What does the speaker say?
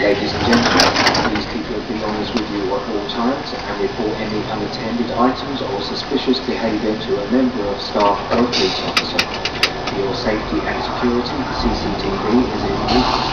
Ladies and gentlemen, please keep your belongings with you at all times and report any unattended items or suspicious behaviour to a member of staff or police officer. For your safety and security, CCTV is in use